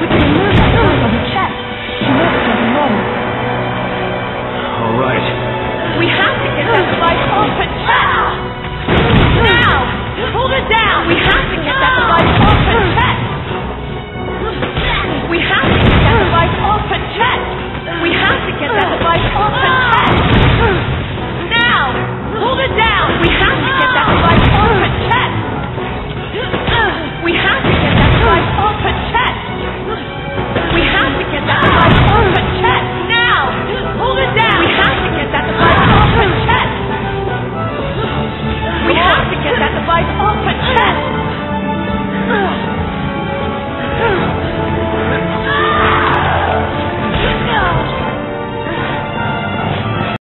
Entertainment.